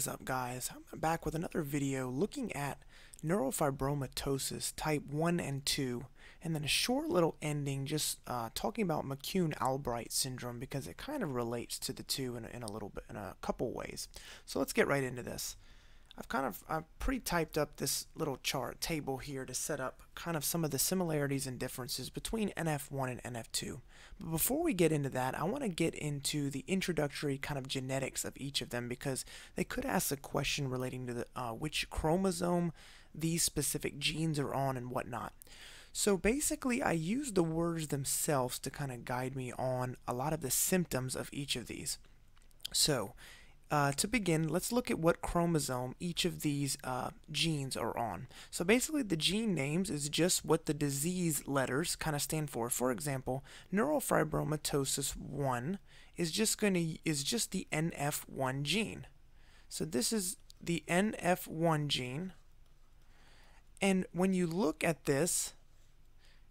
is up guys? I'm back with another video looking at neurofibromatosis type 1 and 2 and then a short little ending just uh, talking about McCune-Albright syndrome because it kind of relates to the two in in a little bit in a couple ways. So let's get right into this. I've kind of I've pre-typed up this little chart table here to set up kind of some of the similarities and differences between NF1 and NF2. But before we get into that, I want to get into the introductory kind of genetics of each of them because they could ask a question relating to the, uh, which chromosome these specific genes are on and whatnot. So basically, I use the words themselves to kind of guide me on a lot of the symptoms of each of these. So, uh, to begin, let's look at what chromosome each of these uh, genes are on. So basically, the gene names is just what the disease letters kind of stand for. For example, neurofibromatosis 1 is just going to is just the NF1 gene. So this is the NF1 gene. And when you look at this,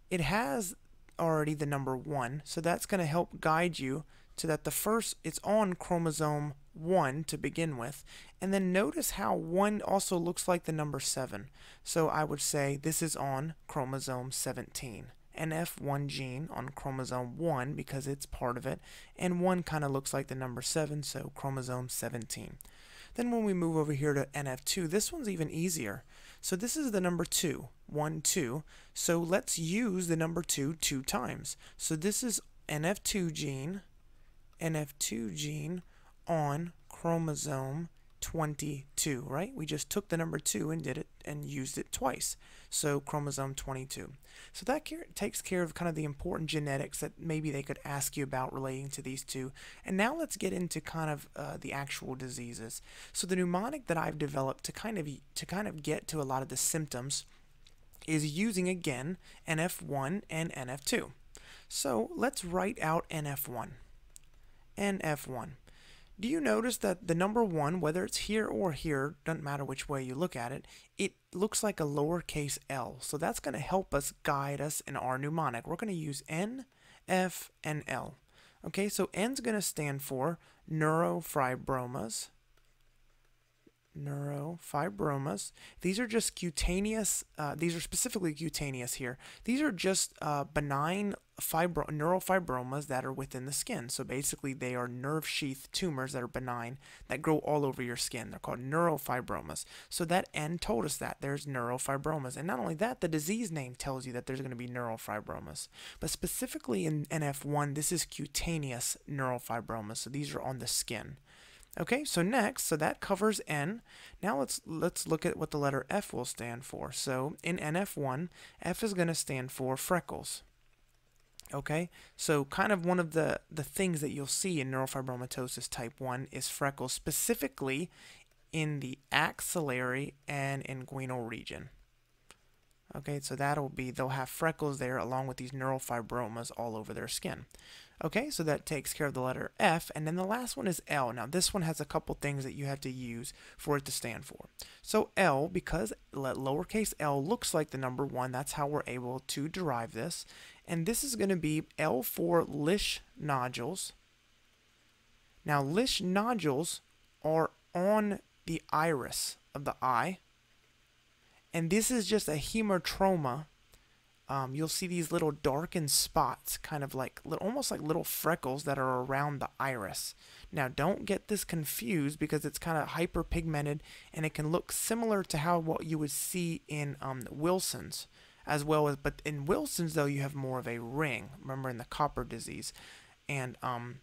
it has already the number 1. So that's going to help guide you to that the first it's on chromosome 1 to begin with. And then notice how 1 also looks like the number 7. So I would say this is on chromosome 17. NF1 gene on chromosome 1 because it's part of it, and 1 kind of looks like the number 7, so chromosome 17. Then when we move over here to NF2, this one's even easier. So this is the number 2, 1, 2. So let's use the number 2 two times. So this is NF2 gene, NF2 gene on chromosome 22, right? We just took the number 2 and did it and used it twice. So chromosome 22. So that care, takes care of kind of the important genetics that maybe they could ask you about relating to these two. And now let's get into kind of uh, the actual diseases. So the mnemonic that I've developed to kind of to kind of get to a lot of the symptoms is using again NF1 and NF2. So let's write out NF1. NF1. Do you notice that the number one, whether it's here or here, doesn't matter which way you look at it, it looks like a lowercase l. So that's going to help us guide us in our mnemonic. We're going to use N, F, and L. Okay, so N's going to stand for neurofibromas neurofibromas. These are just cutaneous, uh, these are specifically cutaneous here. These are just uh, benign fibro neurofibromas that are within the skin. So basically they are nerve sheath tumors that are benign that grow all over your skin. They're called neurofibromas. So that N told us that there's neurofibromas. And not only that, the disease name tells you that there's going to be neurofibromas. But specifically in NF1, this is cutaneous neurofibromas. So these are on the skin. Okay, so next, so that covers N. Now let's let's look at what the letter F will stand for. So in NF1, F is going to stand for freckles. Okay, so kind of one of the, the things that you'll see in neurofibromatosis type 1 is freckles, specifically in the axillary and inguinal region. Okay, so that'll be, they'll have freckles there along with these neurofibromas all over their skin. Okay, so that takes care of the letter F, and then the last one is L. Now this one has a couple things that you have to use for it to stand for. So L, because lowercase l looks like the number one, that's how we're able to derive this. And this is going to be L for Lisch nodules. Now Lisch nodules are on the iris of the eye, and this is just a hamartoma um, you'll see these little darkened spots, kind of like almost like little freckles that are around the iris. Now, don't get this confused because it's kind of hyperpigmented and it can look similar to how what you would see in um, Wilson's, as well as. But in Wilson's, though, you have more of a ring. Remember in the copper disease, and um,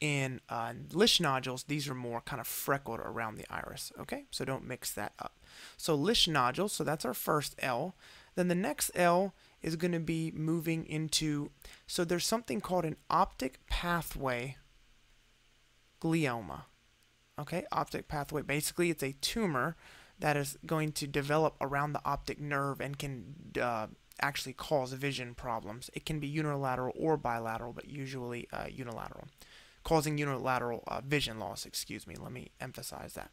in uh, Lisch nodules, these are more kind of freckled around the iris. Okay, so don't mix that up. So Lisch nodules, so that's our first L. Then the next L is going to be moving into, so there's something called an optic pathway glioma. Okay, optic pathway. Basically, it's a tumor that is going to develop around the optic nerve and can uh, actually cause vision problems. It can be unilateral or bilateral, but usually uh, unilateral causing unilateral uh, vision loss, excuse me. Let me emphasize that.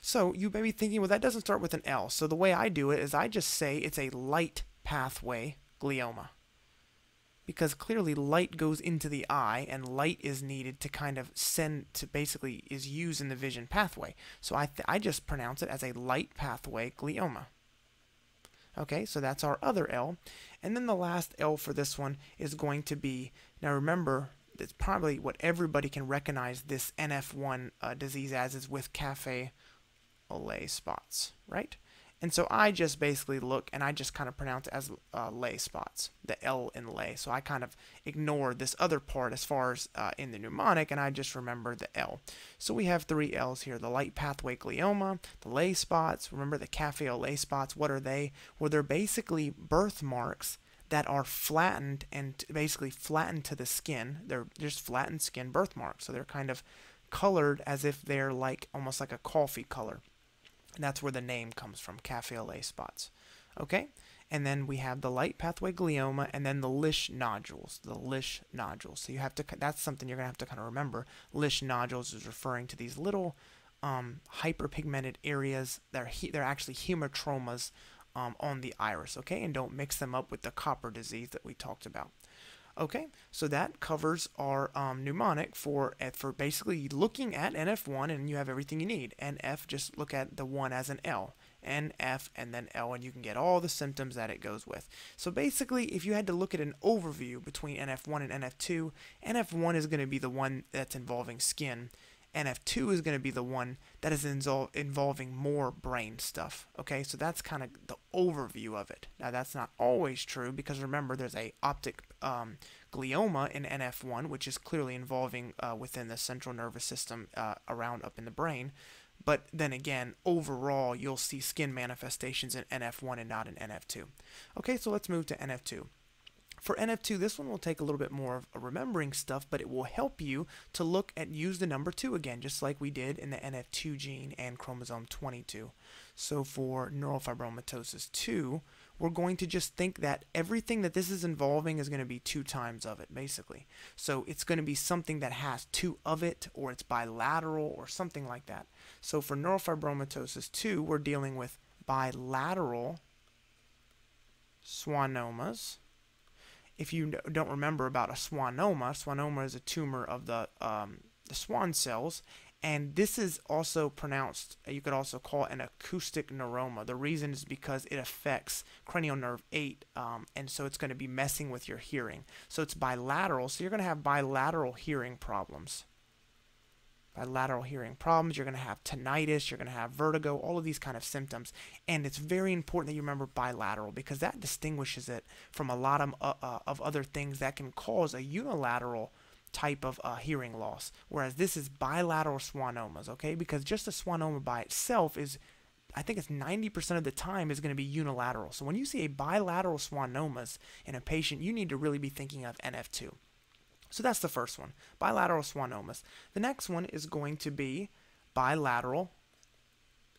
So you may be thinking, well, that doesn't start with an L. So the way I do it is I just say it's a light pathway glioma. because clearly light goes into the eye and light is needed to kind of send to basically is used in the vision pathway. So I, I just pronounce it as a light pathway glioma. Okay, so that's our other L. And then the last L for this one is going to be, now remember, it's probably what everybody can recognize this NF1 uh, disease as is with cafe au lait spots, right? And so I just basically look and I just kind of pronounce as uh, lay spots, the L in lay. So I kind of ignore this other part as far as uh, in the mnemonic and I just remember the L. So we have three L's here, the light pathway glioma, the lay spots. Remember the cafe au lait spots, what are they? Well, they're basically birthmarks that are flattened and basically flattened to the skin. They're just flattened skin birthmarks. So they're kind of colored as if they're like almost like a coffee color. And that's where the name comes from, cafe au lait spots. Okay? And then we have the light pathway glioma and then the Lisch nodules, the Lisch nodules. So you have to, that's something you're going to have to kind of remember. Lisch nodules is referring to these little um, hyperpigmented areas. They're, they're actually hamartomas um, on the iris, okay? And don't mix them up with the copper disease that we talked about. Okay, so that covers our um, mnemonic for for basically looking at NF1 and you have everything you need. NF, just look at the 1 as an L. NF and then L and you can get all the symptoms that it goes with. So basically, if you had to look at an overview between NF1 and NF2, NF1 is going to be the one that's involving skin NF2 is going to be the one that is involving more brain stuff. Okay, so that's kind of the overview of it. Now that's not always true because remember there's a optic um, glioma in NF1, which is clearly involving uh, within the central nervous system uh, around up in the brain. But then again, overall, you'll see skin manifestations in NF1 and not in NF2. Okay, so let's move to NF2. For NF2, this one will take a little bit more of remembering stuff, but it will help you to look at use the number 2 again, just like we did in the NF2 gene and chromosome 22. So for neurofibromatosis 2, we're going to just think that everything that this is involving is going to be two times of it, basically. So it's going to be something that has two of it, or it's bilateral, or something like that. So for neurofibromatosis 2, we're dealing with bilateral schwannomas if you don't remember about a schwannoma, schwannoma is a tumor of the, um, the Schwann cells, and this is also pronounced, you could also call it an acoustic neuroma. The reason is because it affects cranial nerve 8, um, and so it's going to be messing with your hearing. So it's bilateral, so you're going to have bilateral hearing problems bilateral hearing problems, you're going to have tinnitus, you're going to have vertigo, all of these kind of symptoms. And it's very important that you remember bilateral because that distinguishes it from a lot of, uh, uh, of other things that can cause a unilateral type of uh, hearing loss. Whereas this is bilateral schwannomas, okay? Because just a schwannoma by itself is I think it's 90% of the time is going to be unilateral. So when you see a bilateral schwannomas in a patient, you need to really be thinking of NF2. So that's the first one, bilateral schwannomas. The next one is going to be bilateral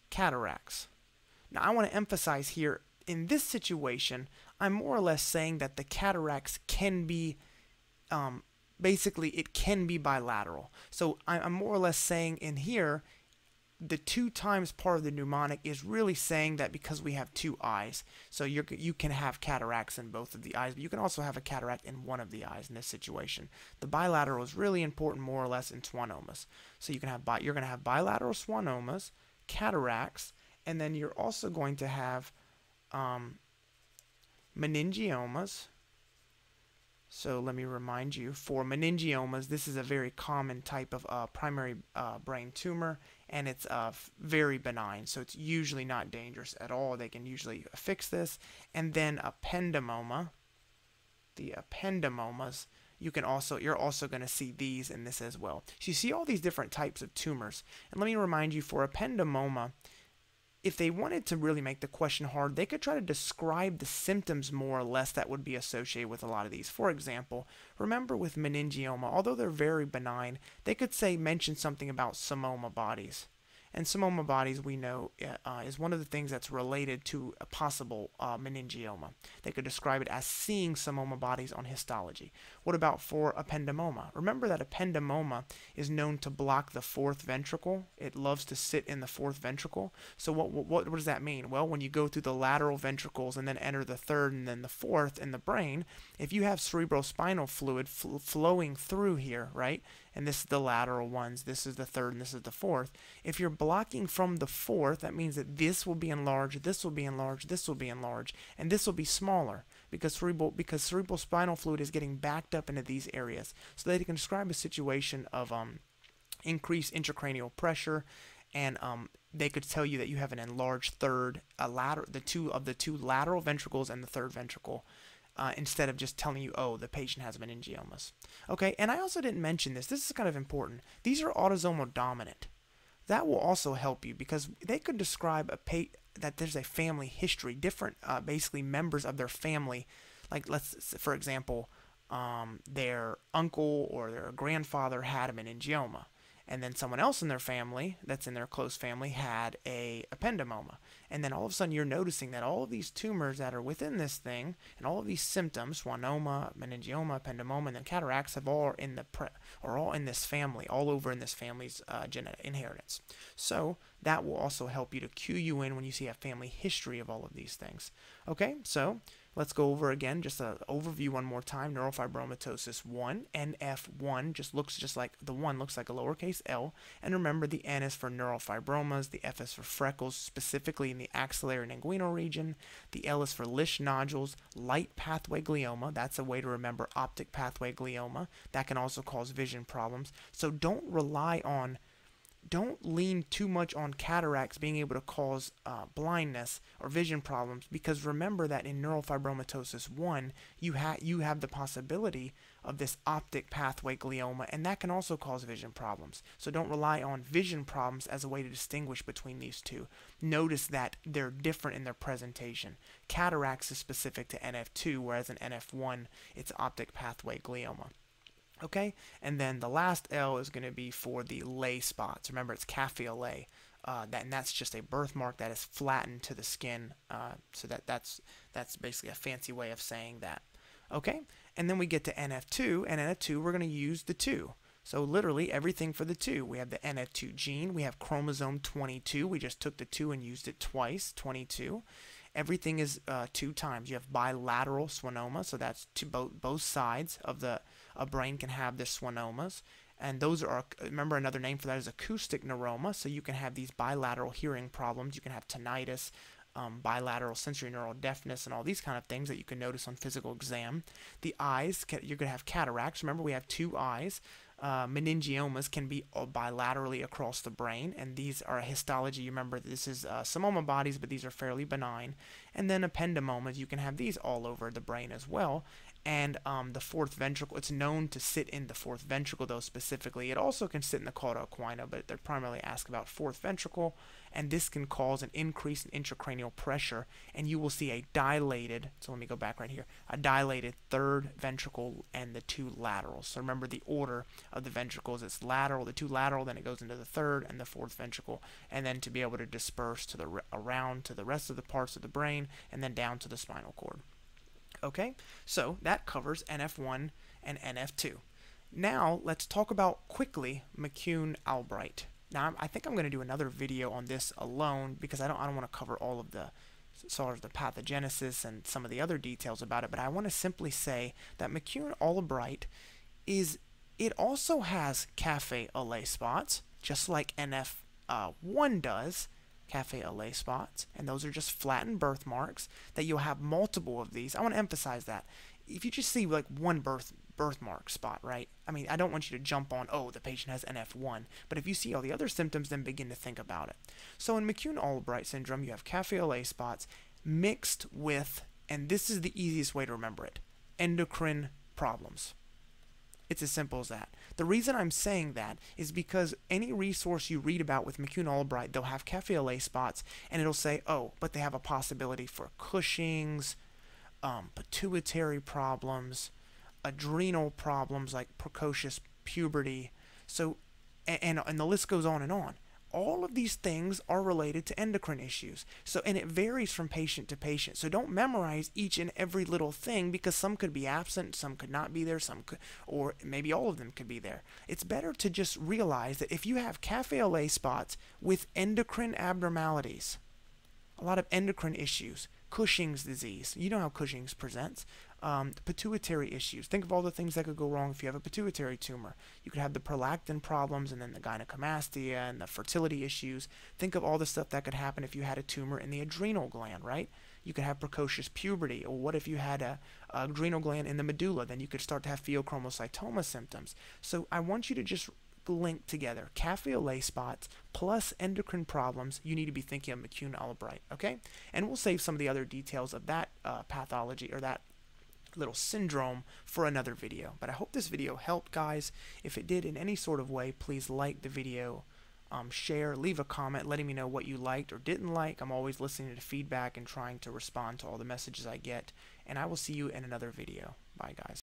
cataracts. Now I want to emphasize here, in this situation, I'm more or less saying that the cataracts can be, um, basically it can be bilateral. So I'm more or less saying in here, the two times part of the mnemonic is really saying that because we have two eyes, so you you can have cataracts in both of the eyes, but you can also have a cataract in one of the eyes in this situation. The bilateral is really important, more or less, in schwannomas. So you can have you're going to have bilateral schwannomas, cataracts, and then you're also going to have um, meningiomas. So let me remind you, for meningiomas, this is a very common type of uh, primary uh, brain tumor, and it's uh, very benign, so it's usually not dangerous at all. They can usually fix this. And then ependymoma, the ependymomas, you can also you're also going to see these in this as well. So you see all these different types of tumors. And let me remind you, for ependymoma, if they wanted to really make the question hard, they could try to describe the symptoms more or less that would be associated with a lot of these. For example, remember with meningioma, although they're very benign, they could say mention something about psammoma bodies. And psammoma bodies, we know, uh, is one of the things that's related to a possible uh, meningioma. They could describe it as seeing psammoma bodies on histology. What about for ependymoma? Remember that ependymoma is known to block the fourth ventricle. It loves to sit in the fourth ventricle. So what, what, what does that mean? Well, when you go through the lateral ventricles and then enter the third and then the fourth in the brain, if you have cerebrospinal fluid fl flowing through here, right, and this is the lateral ones, this is the third, and this is the fourth. If you're blocking from the fourth, that means that this will be enlarged, this will be enlarged, this will be enlarged, and this will be smaller because cerebral because cerebral spinal fluid is getting backed up into these areas. So they can describe a situation of um, increased intracranial pressure, and um, they could tell you that you have an enlarged third, a lateral, the two of the two lateral ventricles and the third ventricle uh, instead of just telling you, oh, the patient has meningiomas. Okay, and I also didn't mention this. This is kind of important. These are autosomal dominant. That will also help you because they could describe a pa- that there's a family history, different uh, basically members of their family. Like let's, for example, um, their uncle or their grandfather had a meningioma and then someone else in their family that's in their close family had a ependymoma. And then all of a sudden you're noticing that all of these tumors that are within this thing and all of these symptoms schwannoma meningioma ependymoma and then cataracts have all in the pre- are all in this family all over in this family's uh, genetic inheritance. So that will also help you to cue you in when you see a family history of all of these things. Okay? So Let's go over again, just an overview one more time. Neurofibromatosis 1, NF1, just looks just like, the 1 looks like a lowercase l. And remember the N is for neurofibromas, the F is for freckles, specifically in the axillary and inguinal region. The L is for Lisch nodules, light pathway glioma. That's a way to remember optic pathway glioma. That can also cause vision problems. So don't rely on don't lean too much on cataracts being able to cause uh, blindness or vision problems because remember that in neurofibromatosis 1 you, ha- you have the possibility of this optic pathway glioma and that can also cause vision problems. So don't rely on vision problems as a way to distinguish between these two. Notice that they're different in their presentation. Cataracts is specific to nf2 whereas in nf1 it's optic pathway glioma Okay, and then the last L is going to be for the lay spots. Remember, it's cafe. Uh, that, and that's just a birthmark that is flattened to the skin. Uh, so that that's that's basically a fancy way of saying that. Okay, and then we get to NF2, and NF2 we're going to use the two. So literally everything for the 2. We have the NF2 gene, we have chromosome 22, we just took the 2 and used it twice, 22. Everything is uh, two times. You have bilateral schwannoma, so that's to both both sides of the a brain can have this schwannomas. And those are, remember another name for that is acoustic neuroma. So you can have these bilateral hearing problems. You can have tinnitus, um, bilateral sensorineural deafness, and all these kind of things that you can notice on physical exam. The eyes, you're going to have cataracts. Remember, we have two eyes. Uh, meningiomas can be bilaterally across the brain, and these are a histology. You remember this is uh, psammoma bodies, but these are fairly benign. And then ependymomas, you can have these all over the brain as well and um, the fourth ventricle. It's known to sit in the fourth ventricle, though, specifically. It also can sit in the cauda equina, but they're primarily asked about fourth ventricle, and this can cause an increase in intracranial pressure, and you will see a dilated, so let me go back right here, a dilated third ventricle and the two laterals. So remember the order of the ventricles. It's lateral, the two lateral, then it goes into the third and the fourth ventricle, and then to be able to disperse to the around to the rest of the parts of the brain, and then down to the spinal cord. Okay, so that covers NF1 and NF2. Now let's talk about quickly McCune-Albright. Now I think I'm going to do another video on this alone because I don't I don't want to cover all of the sort of the pathogenesis and some of the other details about it, but I want to simply say that McCune-Albright is it also has cafe au lait spots, just like NF1 uh, does, cafe au lait spots, and those are just flattened birthmarks that you'll have multiple of these. I want to emphasize that. If you just see like one birth birthmark spot, right? I mean, I don't want you to jump on, oh, the patient has NF1, but if you see all the other symptoms, then begin to think about it. So in McCune-Albright syndrome, you have cafe au lait spots mixed with, and this is the easiest way to remember it, endocrine problems. It's as simple as that. The reason I'm saying that is because any resource you read about with McCune-Albright, they'll have cafe spots, and it'll say, oh, but they have a possibility for Cushing's, um, pituitary problems, adrenal problems like precocious puberty. So, and, and, the list goes on and on. all of these things are related to endocrine issues. So, and it varies from patient to patient. So don't memorize each and every little thing because some could be absent, some could not be there, some could, or maybe all of them could be there. It's better to just realize that if you have cafe au lait spots with endocrine abnormalities, a lot of endocrine issues, Cushing's disease. You know how Cushing's presents. Um, pituitary issues. Think of all the things that could go wrong if you have a pituitary tumor. You could have the prolactin problems and then the gynecomastia and the fertility issues. Think of all the stuff that could happen if you had a tumor in the adrenal gland, right? You could have precocious puberty. Or what if you had a, a adrenal gland in the medulla? Then you could start to have pheochromocytoma symptoms. So I want you to just link together lait spots plus endocrine problems, you need to be thinking of McCune Albright, okay? And we'll save some of the other details of that uh, pathology or that little syndrome for another video. But I hope this video helped, guys. If it did in any sort of way, please like the video, um, share, leave a comment letting me know what you liked or didn't like. I'm always listening to feedback and trying to respond to all the messages I get. And I will see you in another video. Bye, guys.